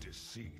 Deceit.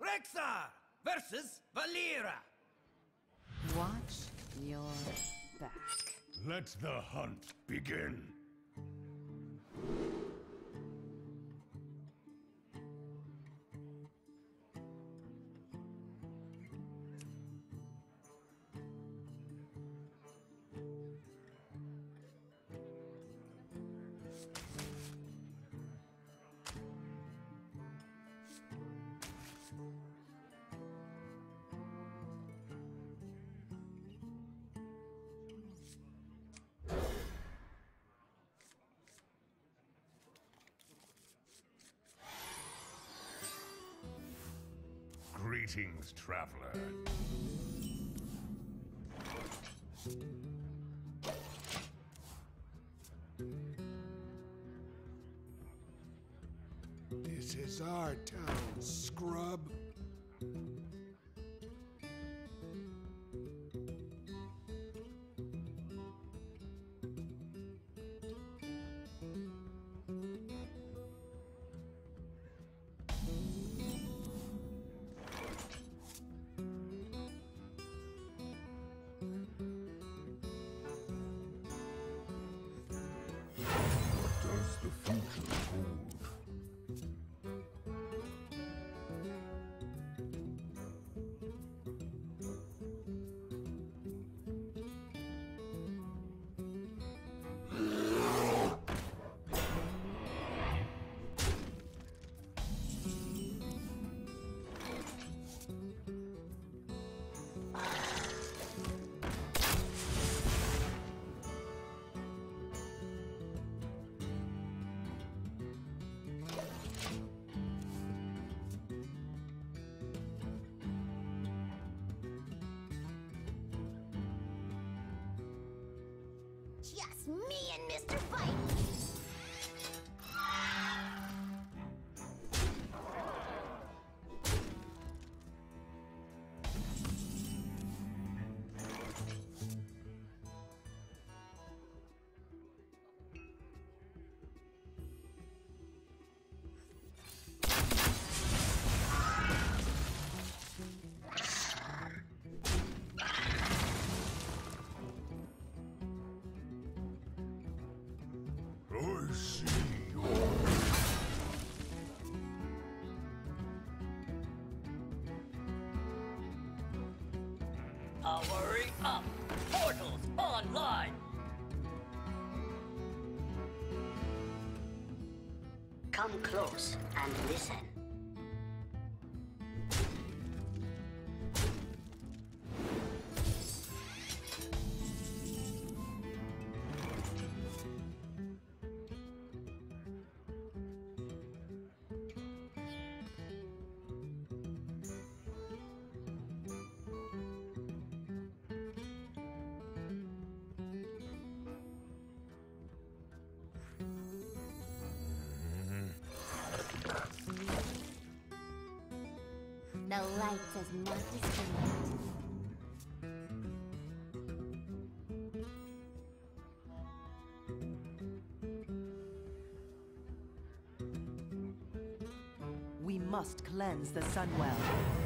Rexxar versus Valeera. Watch your back. Let the hunt begin. Greetings, traveler. This is our time. Me and Mr. Fight. Powering up! Portals online! Come close and listen. Light not discriminate. We must cleanse the Sunwell.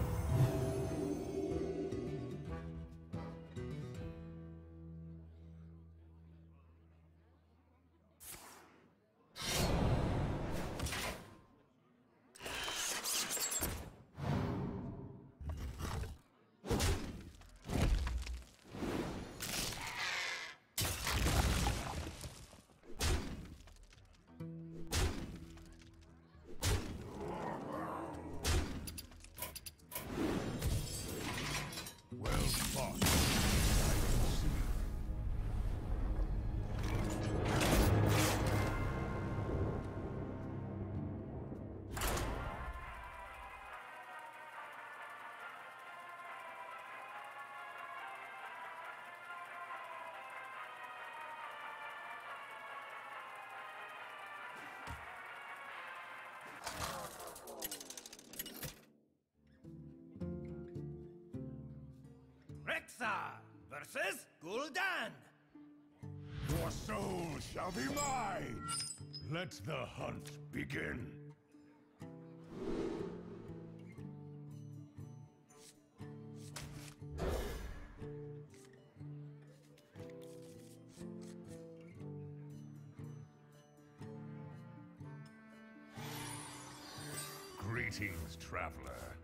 Versus Gul'dan. Your soul shall be mine. Let the hunt begin. Greetings, traveler.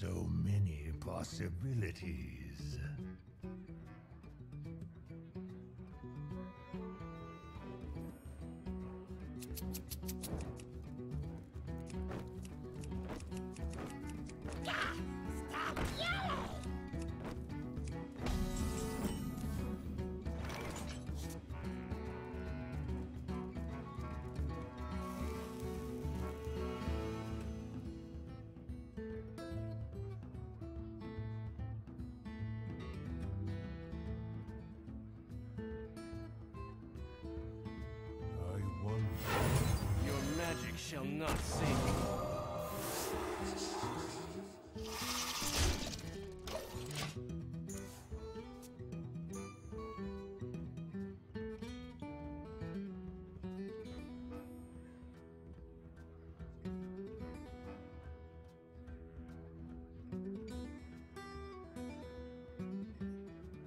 So many possibilities. Shall not you.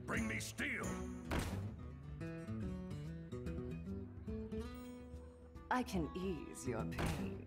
Bring me steel! I can ease your pain.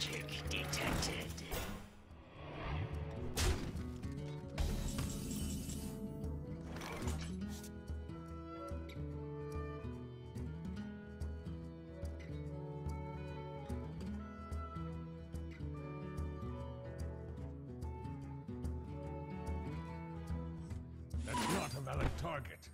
Magic detected. That's not a valid target.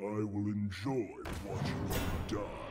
I will enjoy watching you die.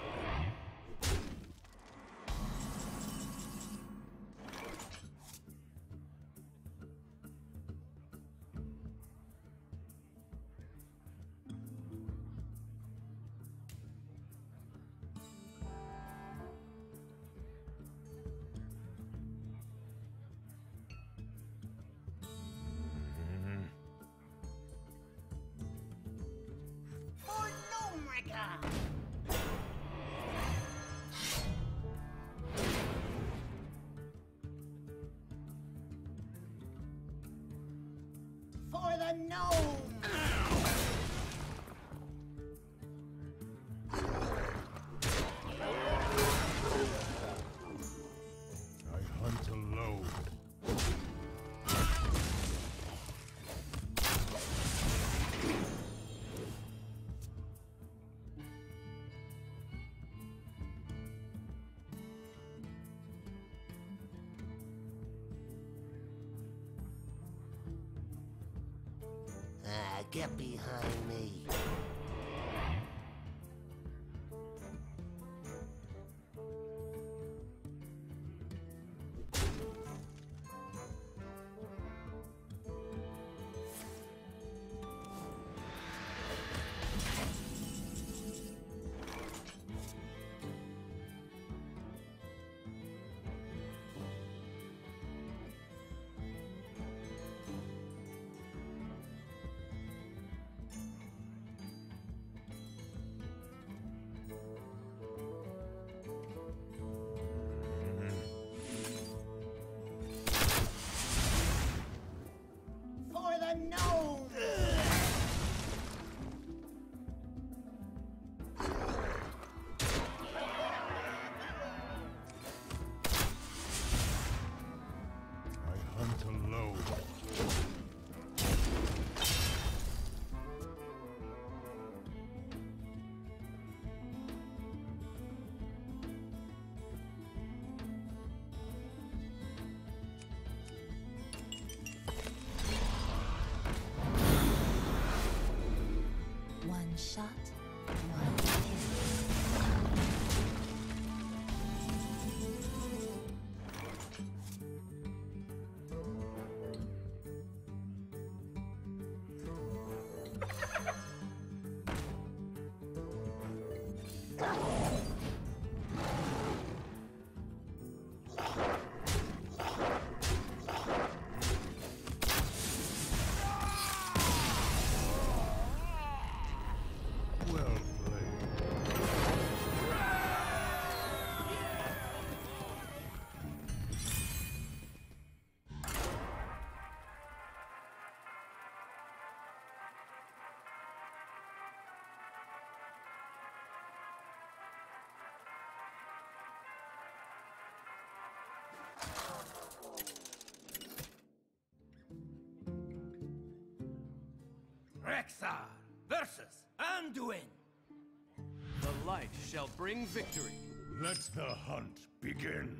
Get behind me. I hunt Rexxar versus Anduin. The light shall bring victory. Let the hunt begin.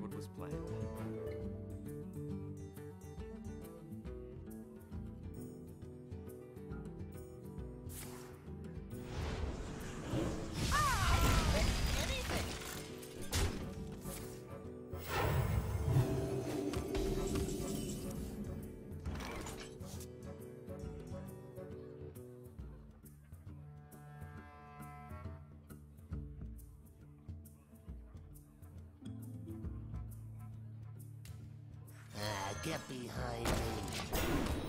What was planned. Get behind me.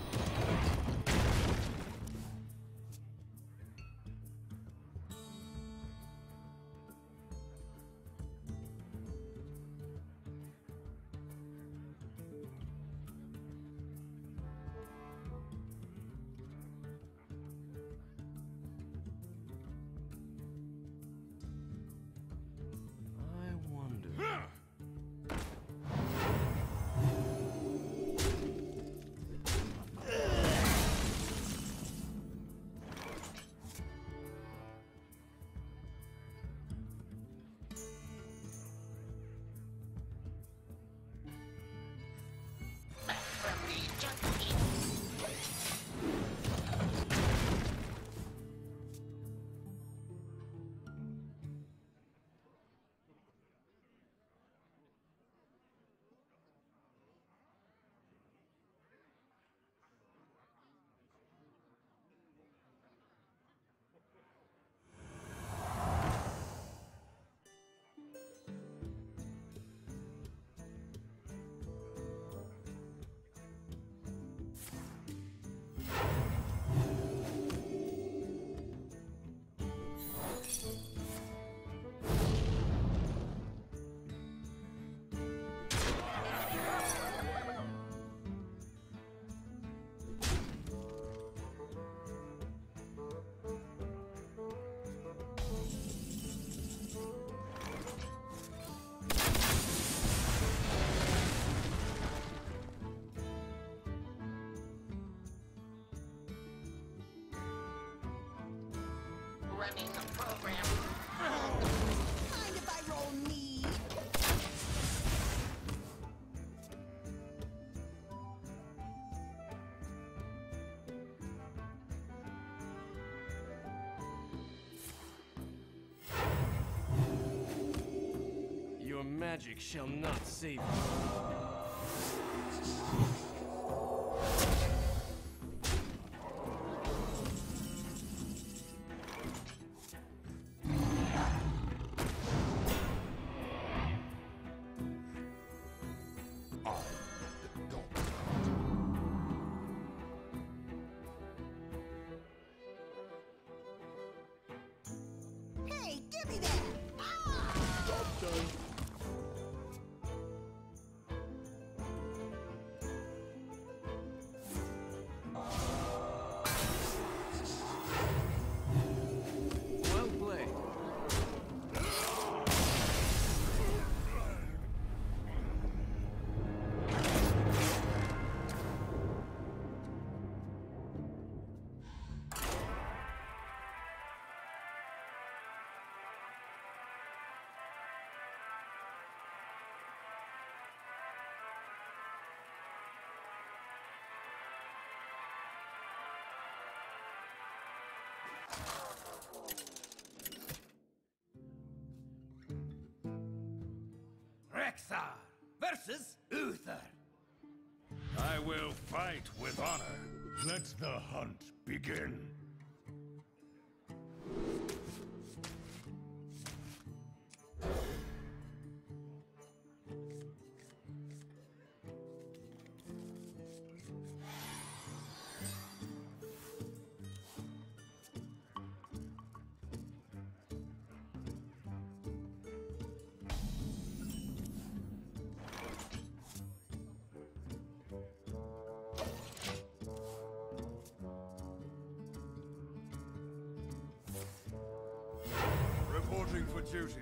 Magic shall not save you. Give me that! Rexxar versus Uther. I will fight with honor. Let the hunt begin. Reporting for duty.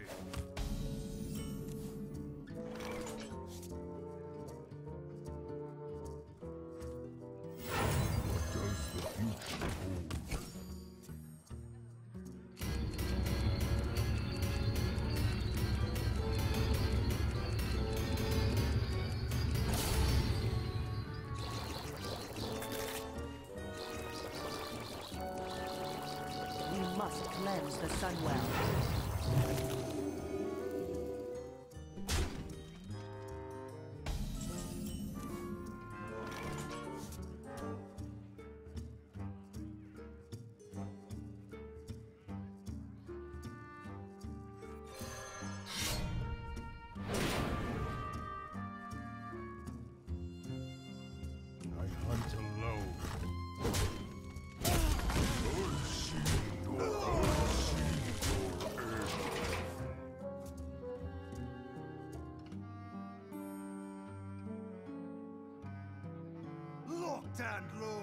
must cleanse the Sunwell. Locked and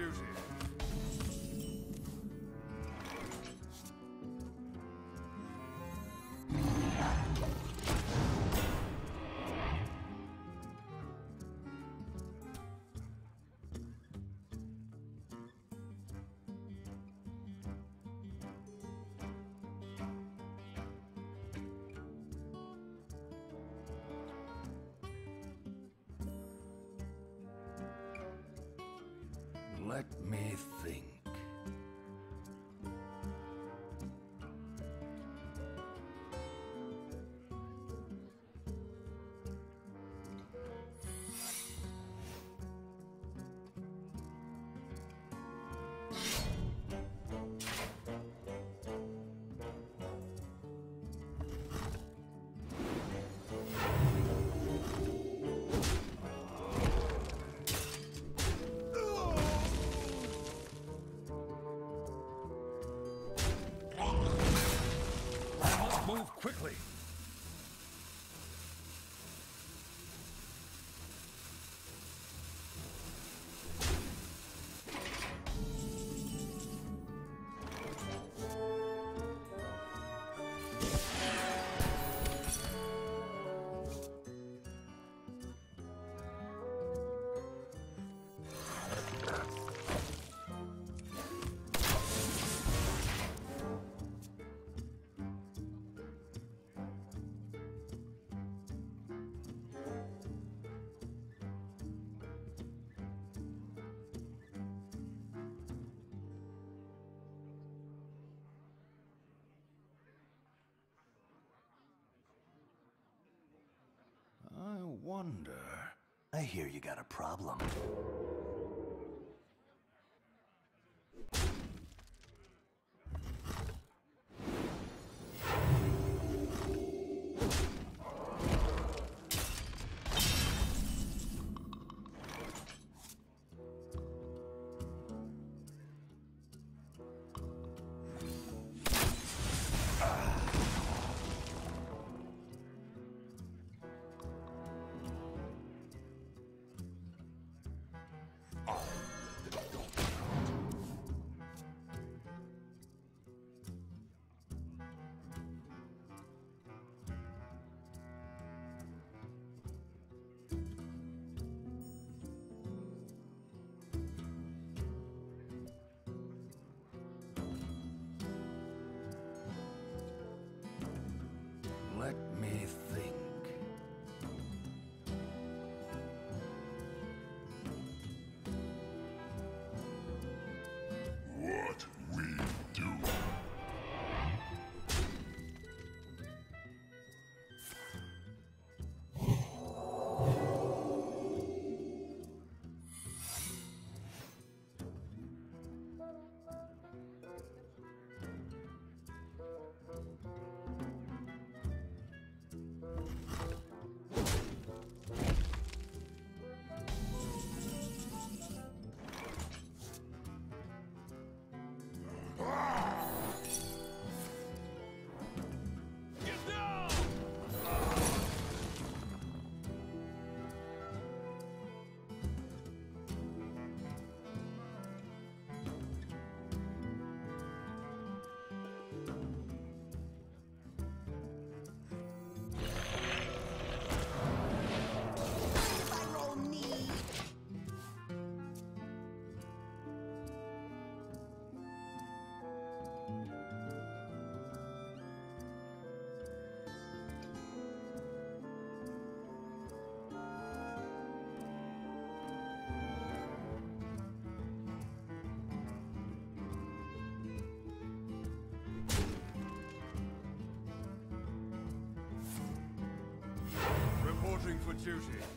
Reporting Let me think. Wonder. I hear you got a problem. Duty.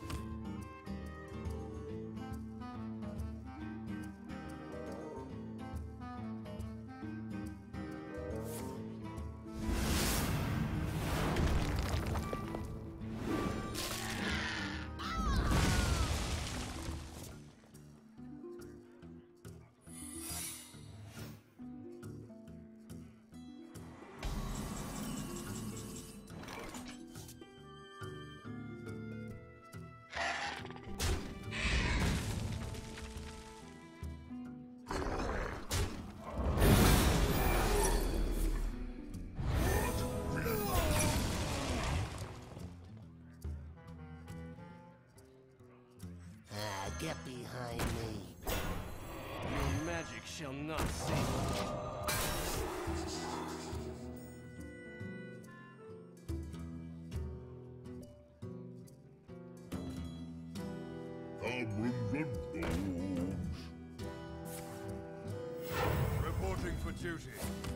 Get behind me. Your magic shall not save you. Reporting for duty.